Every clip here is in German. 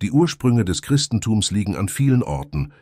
Die Ursprünge des Christentums liegen an vielen Orten,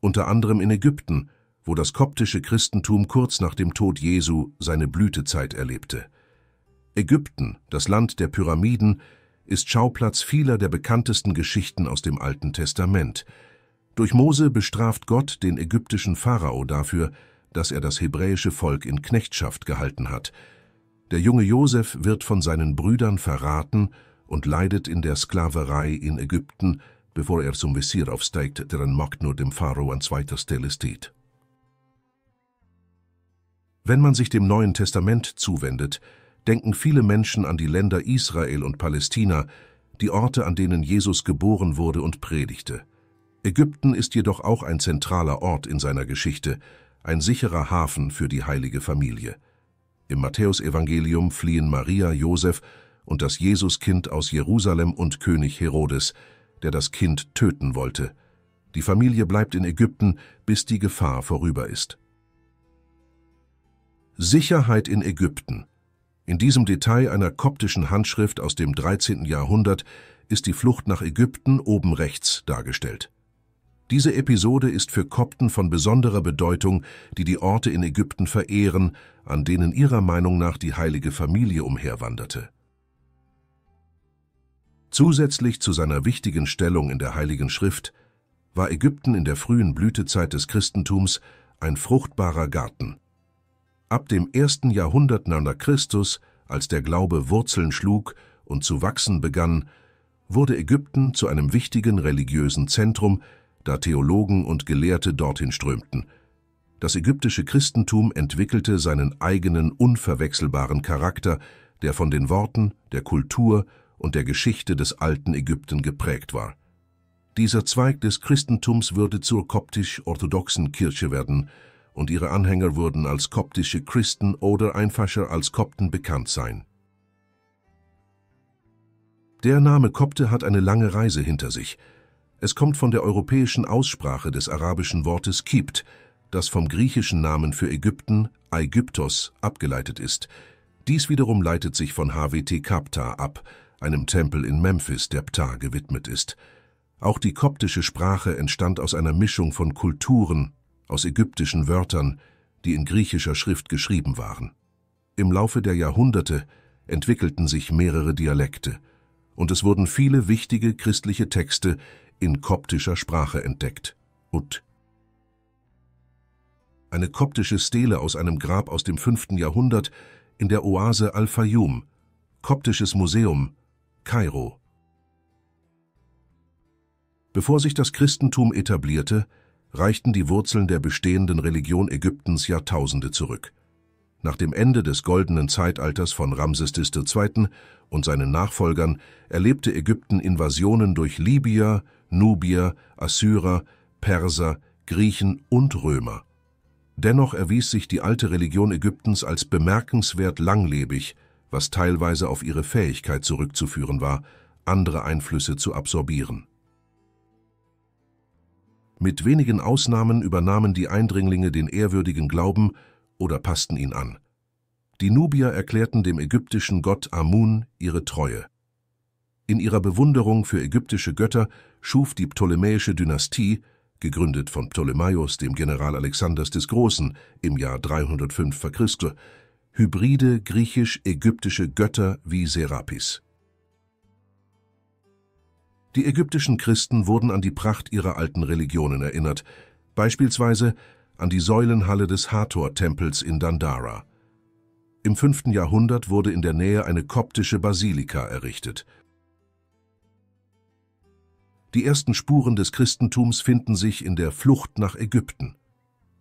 unter anderem in Ägypten, wo das koptische Christentum kurz nach dem Tod Jesu seine Blütezeit erlebte. Ägypten, das Land der Pyramiden, ist Schauplatz vieler der bekanntesten Geschichten aus dem Alten Testament. Durch Mose bestraft Gott den ägyptischen Pharao dafür, dass er das hebräische Volk in Knechtschaft gehalten hat. Der junge Josef wird von seinen Brüdern verraten und leidet in der Sklaverei in Ägypten, bevor er zum Wesir aufsteigt, der an Macht nur dem Pharao an zweiter Stelle steht. Wenn man sich dem Neuen Testament zuwendet, denken viele Menschen an die Länder Israel und Palästina, die Orte, an denen Jesus geboren wurde und predigte. Ägypten ist jedoch auch ein zentraler Ort in seiner Geschichte, ein sicherer Hafen für die heilige Familie. Im Matthäusevangelium fliehen Maria, Josef und das Jesuskind aus Jerusalem und König Herodes, der das Kind töten wollte. Die Familie bleibt in Ägypten, bis die Gefahr vorüber ist. Sicherheit in Ägypten. In diesem Detail einer koptischen Handschrift aus dem 13. Jahrhundert ist die Flucht nach Ägypten oben rechts dargestellt. Diese Episode ist für Kopten von besonderer Bedeutung, die die Orte in Ägypten verehren, an denen ihrer Meinung nach die heilige Familie umherwanderte. Zusätzlich zu seiner wichtigen Stellung in der Heiligen Schrift war Ägypten in der frühen Blütezeit des Christentums ein fruchtbarer Garten. Ab dem ersten Jahrhundert nach Christus, als der Glaube Wurzeln schlug und zu wachsen begann, wurde Ägypten zu einem wichtigen religiösen Zentrum, da Theologen und Gelehrte dorthin strömten. Das ägyptische Christentum entwickelte seinen eigenen unverwechselbaren Charakter, der von den Worten, der Kultur und der Geschichte des alten Ägypten geprägt war. Dieser Zweig des Christentums würde zur koptisch-orthodoxen Kirche werden, und ihre Anhänger würden als koptische Christen oder einfacher als Kopten bekannt sein. Der Name Kopte hat eine lange Reise hinter sich. Es kommt von der europäischen Aussprache des arabischen Wortes Kipt, das vom griechischen Namen für Ägypten, Aegyptos, abgeleitet ist. Dies wiederum leitet sich von HWT Kapta ab, einem Tempel in Memphis, der Ptah gewidmet ist. Auch die koptische Sprache entstand aus einer Mischung von Kulturen, aus ägyptischen Wörtern, die in griechischer Schrift geschrieben waren. Im Laufe der Jahrhunderte entwickelten sich mehrere Dialekte, und es wurden viele wichtige christliche Texte in koptischer Sprache entdeckt. Ut. Eine koptische Stele aus einem Grab aus dem 5. Jahrhundert in der Oase Al-Fayoum, Koptisches Museum, Kairo. Bevor sich das Christentum etablierte, reichten die Wurzeln der bestehenden Religion Ägyptens Jahrtausende zurück. Nach dem Ende des goldenen Zeitalters von Ramses II. und seinen Nachfolgern erlebte Ägypten Invasionen durch Libyer, Nubier, Assyrer, Perser, Griechen und Römer. Dennoch erwies sich die alte Religion Ägyptens als bemerkenswert langlebig, was teilweise auf ihre Fähigkeit zurückzuführen war, andere Einflüsse zu absorbieren. Mit wenigen Ausnahmen übernahmen die Eindringlinge den ehrwürdigen Glauben oder passten ihn an. Die Nubier erklärten dem ägyptischen Gott Amun ihre Treue. In ihrer Bewunderung für ägyptische Götter schuf die ptolemäische Dynastie, gegründet von Ptolemaios, dem General Alexanders des Großen, im Jahr 305 v. Chr., hybride griechisch-ägyptische Götter wie Serapis. Die ägyptischen Christen wurden an die Pracht ihrer alten Religionen erinnert, beispielsweise an die Säulenhalle des Hathor-Tempels in Dandara. Im 5. Jahrhundert wurde in der Nähe eine koptische Basilika errichtet. Die ersten Spuren des Christentums finden sich in der Flucht nach Ägypten.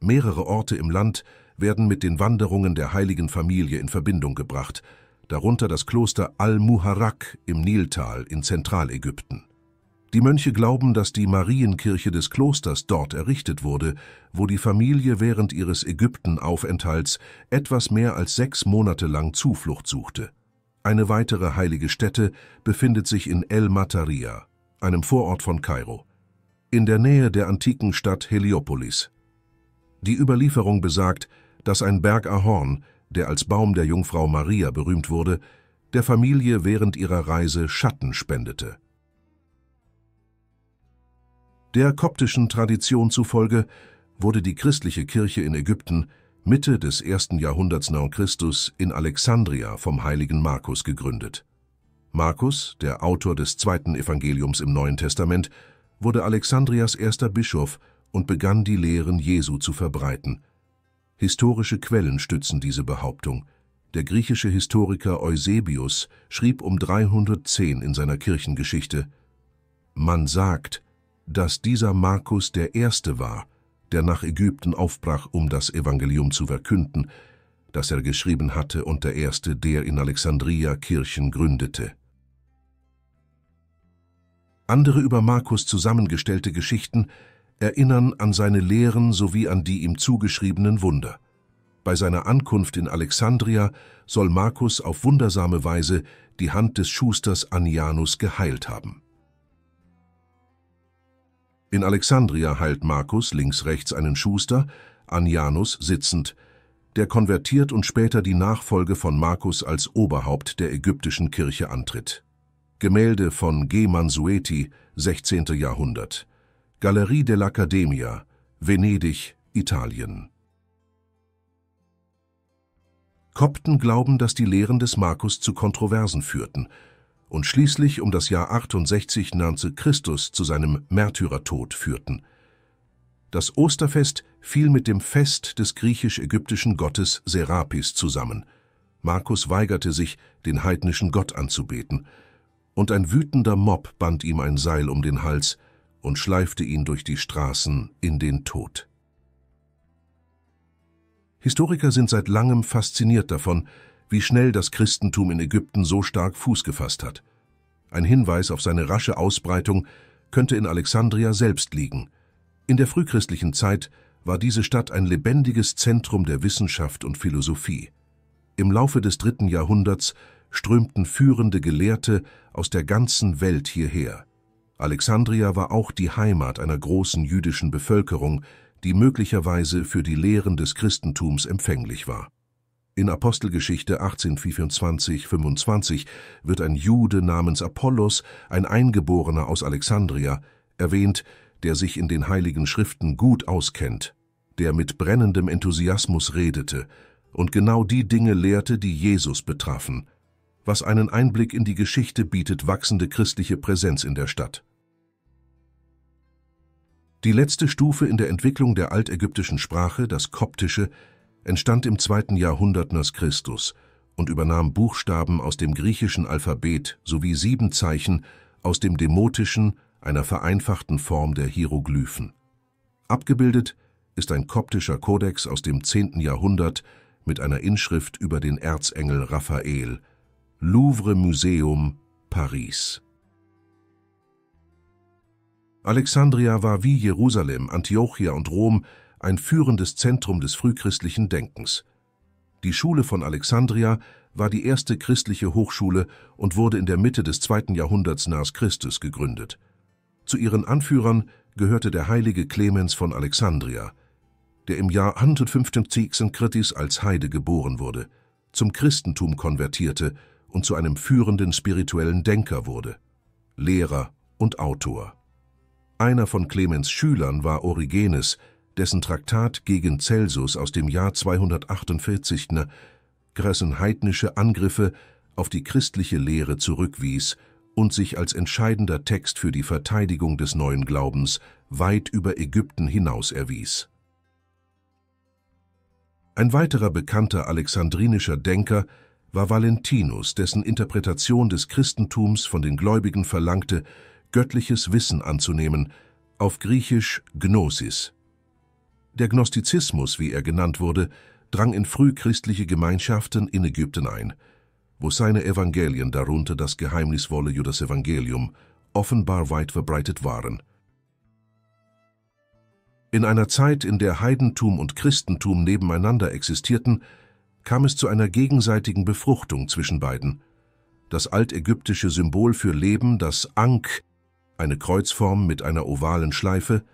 Mehrere Orte im Land werden mit den Wanderungen der heiligen Familie in Verbindung gebracht, darunter das Kloster Al-Muharrak im Niltal in Zentralägypten. Die Mönche glauben, dass die Marienkirche des Klosters dort errichtet wurde, wo die Familie während ihres Ägyptenaufenthalts etwas mehr als sechs Monate lang Zuflucht suchte. Eine weitere heilige Stätte befindet sich in El Mataria, einem Vorort von Kairo, in der Nähe der antiken Stadt Heliopolis. Die Überlieferung besagt, dass ein Berg Ahorn, der als Baum der Jungfrau Maria berühmt wurde, der Familie während ihrer Reise Schatten spendete. Der koptischen Tradition zufolge wurde die christliche Kirche in Ägypten Mitte des ersten Jahrhunderts nach Christus in Alexandria vom heiligen Markus gegründet. Markus, der Autor des zweiten Evangeliums im Neuen Testament, wurde Alexandrias erster Bischof und begann die Lehren Jesu zu verbreiten. Historische Quellen stützen diese Behauptung. Der griechische Historiker Eusebius schrieb um 310 in seiner Kirchengeschichte Man sagt, dass dieser Markus der Erste war, der nach Ägypten aufbrach, um das Evangelium zu verkünden, das er geschrieben hatte und der Erste, der in Alexandria Kirchen gründete. Andere über Markus zusammengestellte Geschichten erinnern an seine Lehren sowie an die ihm zugeschriebenen Wunder. Bei seiner Ankunft in Alexandria soll Markus auf wundersame Weise die Hand des Schusters Anianus geheilt haben. In Alexandria heilt Markus links-rechts einen Schuster, Anianus sitzend, der konvertiert und später die Nachfolge von Markus als Oberhaupt der ägyptischen Kirche antritt. Gemälde von G. Mansueti, 16. Jahrhundert. Galerie dell'Accademia, Venedig, Italien. Kopten glauben, dass die Lehren des Markus zu Kontroversen führten und schließlich um das Jahr 68 nannte Christus zu seinem Märtyrertod führten. Das Osterfest fiel mit dem Fest des griechisch-ägyptischen Gottes Serapis zusammen. Markus weigerte sich, den heidnischen Gott anzubeten, und ein wütender Mob band ihm ein Seil um den Hals, und schleifte ihn durch die Straßen in den Tod. Historiker sind seit langem fasziniert davon, wie schnell das Christentum in Ägypten so stark Fuß gefasst hat. Ein Hinweis auf seine rasche Ausbreitung könnte in Alexandria selbst liegen. In der frühchristlichen Zeit war diese Stadt ein lebendiges Zentrum der Wissenschaft und Philosophie. Im Laufe des dritten Jahrhunderts strömten führende Gelehrte aus der ganzen Welt hierher. Alexandria war auch die Heimat einer großen jüdischen Bevölkerung, die möglicherweise für die Lehren des Christentums empfänglich war. In Apostelgeschichte 1824-25 wird ein Jude namens Apollos, ein Eingeborener aus Alexandria, erwähnt, der sich in den heiligen Schriften gut auskennt, der mit brennendem Enthusiasmus redete und genau die Dinge lehrte, die Jesus betrafen, was einen Einblick in die Geschichte bietet wachsende christliche Präsenz in der Stadt. Die letzte Stufe in der Entwicklung der altägyptischen Sprache, das Koptische, entstand im zweiten Jahrhundert nach Christus und übernahm Buchstaben aus dem griechischen Alphabet sowie sieben Zeichen aus dem Demotischen, einer vereinfachten Form der Hieroglyphen. Abgebildet ist ein koptischer Kodex aus dem zehnten Jahrhundert mit einer Inschrift über den Erzengel Raphael. Louvre Museum, Paris. Alexandria war wie Jerusalem, Antiochia und Rom ein führendes Zentrum des frühchristlichen Denkens. Die Schule von Alexandria war die erste christliche Hochschule und wurde in der Mitte des zweiten Jahrhunderts nach Christus gegründet. Zu ihren Anführern gehörte der heilige Clemens von Alexandria, der im Jahr 150 Kritis als Heide geboren wurde, zum Christentum konvertierte und zu einem führenden spirituellen Denker wurde, Lehrer und Autor. Einer von Clemens Schülern war Origenes, dessen Traktat gegen Celsus aus dem Jahr 248 Gressen heidnische Angriffe auf die christliche Lehre zurückwies und sich als entscheidender Text für die Verteidigung des neuen Glaubens weit über Ägypten hinaus erwies. Ein weiterer bekannter alexandrinischer Denker war Valentinus, dessen Interpretation des Christentums von den Gläubigen verlangte, göttliches Wissen anzunehmen, auf Griechisch Gnosis. Der Gnostizismus, wie er genannt wurde, drang in frühchristliche Gemeinschaften in Ägypten ein, wo seine Evangelien, darunter das geheimnisvolle Judas-Evangelium, offenbar weit verbreitet waren. In einer Zeit, in der Heidentum und Christentum nebeneinander existierten, kam es zu einer gegenseitigen Befruchtung zwischen beiden. Das altägyptische Symbol für Leben, das Ankh, eine Kreuzform mit einer ovalen Schleife,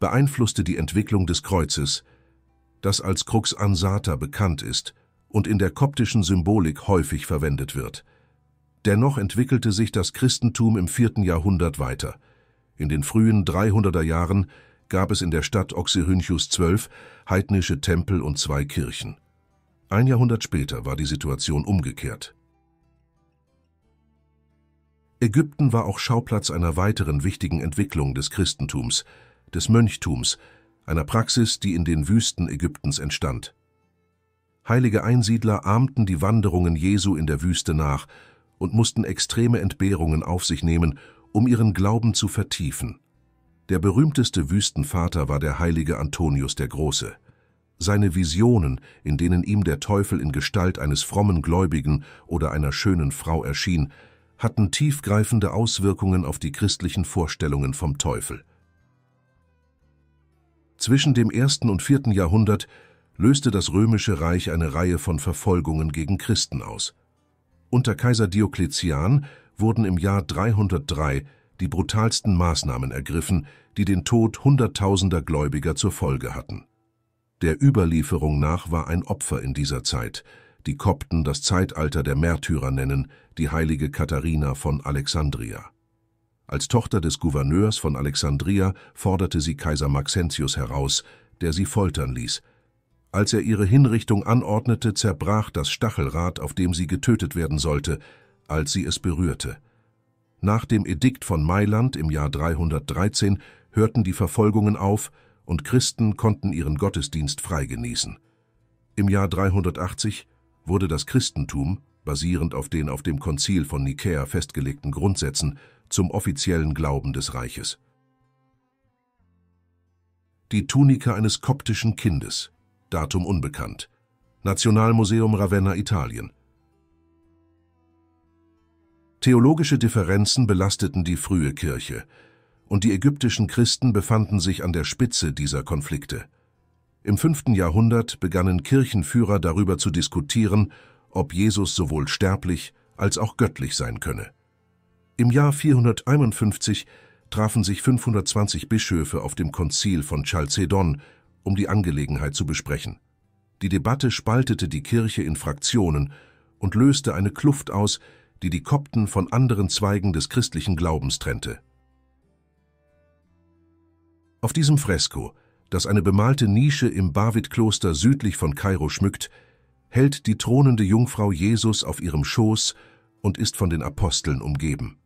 beeinflusste die Entwicklung des Kreuzes, das als Crux ansata bekannt ist und in der koptischen Symbolik häufig verwendet wird. Dennoch entwickelte sich das Christentum im vierten Jahrhundert weiter. In den frühen 300er Jahren gab es in der Stadt Oxyrhynchus zwölf heidnische Tempel und zwei Kirchen. Ein Jahrhundert später war die Situation umgekehrt. Ägypten war auch Schauplatz einer weiteren wichtigen Entwicklung des Christentums, des Mönchtums, einer Praxis, die in den Wüsten Ägyptens entstand. Heilige Einsiedler ahmten die Wanderungen Jesu in der Wüste nach und mussten extreme Entbehrungen auf sich nehmen, um ihren Glauben zu vertiefen. Der berühmteste Wüstenvater war der heilige Antonius der Große. Seine Visionen, in denen ihm der Teufel in Gestalt eines frommen Gläubigen oder einer schönen Frau erschien, hatten tiefgreifende Auswirkungen auf die christlichen Vorstellungen vom Teufel. Zwischen dem ersten und vierten Jahrhundert löste das römische Reich eine Reihe von Verfolgungen gegen Christen aus. Unter Kaiser Diokletian wurden im Jahr 303 die brutalsten Maßnahmen ergriffen, die den Tod Hunderttausender Gläubiger zur Folge hatten. Der Überlieferung nach war ein Opfer in dieser Zeit, die Kopten das Zeitalter der Märtyrer nennen, die heilige Katharina von Alexandria. Als Tochter des Gouverneurs von Alexandria forderte sie Kaiser Maxentius heraus, der sie foltern ließ. Als er ihre Hinrichtung anordnete, zerbrach das Stachelrad, auf dem sie getötet werden sollte, als sie es berührte. Nach dem Edikt von Mailand im Jahr 313 hörten die Verfolgungen auf und Christen konnten ihren Gottesdienst frei genießen. Im Jahr 380 wurde das Christentum, basierend auf den auf dem Konzil von Nikäa festgelegten Grundsätzen, zum offiziellen Glauben des Reiches. Die Tunika eines koptischen Kindes, Datum unbekannt, Nationalmuseum Ravenna, Italien. Theologische Differenzen belasteten die frühe Kirche, und die ägyptischen Christen befanden sich an der Spitze dieser Konflikte. Im fünften Jahrhundert begannen Kirchenführer darüber zu diskutieren, ob Jesus sowohl sterblich als auch göttlich sein könne. Im Jahr 451 trafen sich 520 Bischöfe auf dem Konzil von Chalcedon, um die Angelegenheit zu besprechen. Die Debatte spaltete die Kirche in Fraktionen und löste eine Kluft aus, die die Kopten von anderen Zweigen des christlichen Glaubens trennte. Auf diesem Fresko, das eine bemalte Nische im Barwit-Kloster südlich von Kairo schmückt, hält die thronende Jungfrau Jesus auf ihrem Schoß und ist von den Aposteln umgeben.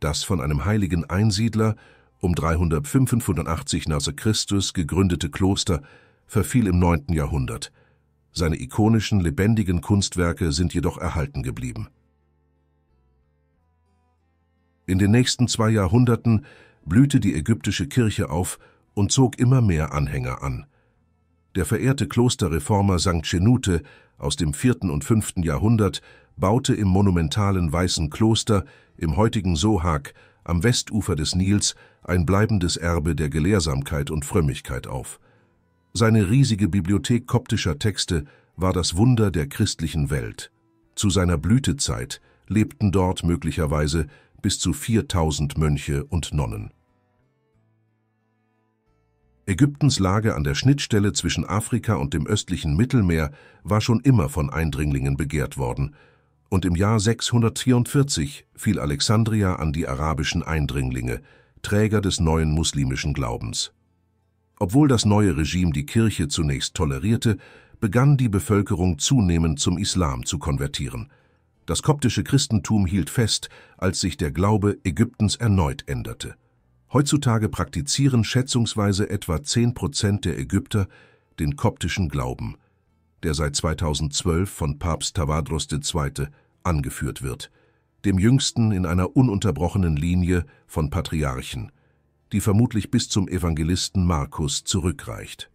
Das von einem heiligen Einsiedler um 385 nach Christus gegründete Kloster verfiel im 9. Jahrhundert. Seine ikonischen, lebendigen Kunstwerke sind jedoch erhalten geblieben. In den nächsten zwei Jahrhunderten blühte die ägyptische Kirche auf und zog immer mehr Anhänger an. Der verehrte Klosterreformer St. Chenute aus dem vierten und fünften Jahrhundert baute im monumentalen Weißen Kloster im heutigen Sohag am Westufer des Nils ein bleibendes Erbe der Gelehrsamkeit und Frömmigkeit auf. Seine riesige Bibliothek koptischer Texte war das Wunder der christlichen Welt. Zu seiner Blütezeit lebten dort möglicherweise bis zu 4000 Mönche und Nonnen. Ägyptens Lage an der Schnittstelle zwischen Afrika und dem östlichen Mittelmeer war schon immer von Eindringlingen begehrt worden, und im Jahr 644 fiel Alexandria an die arabischen Eindringlinge, Träger des neuen muslimischen Glaubens. Obwohl das neue Regime die Kirche zunächst tolerierte, begann die Bevölkerung zunehmend zum Islam zu konvertieren. Das koptische Christentum hielt fest, als sich der Glaube Ägyptens erneut änderte. Heutzutage praktizieren schätzungsweise etwa 10 Prozent der Ägypter den koptischen Glauben, der seit 2012 von Papst Tawadros II. angeführt wird, dem jüngsten in einer ununterbrochenen Linie von Patriarchen, die vermutlich bis zum Evangelisten Markus zurückreicht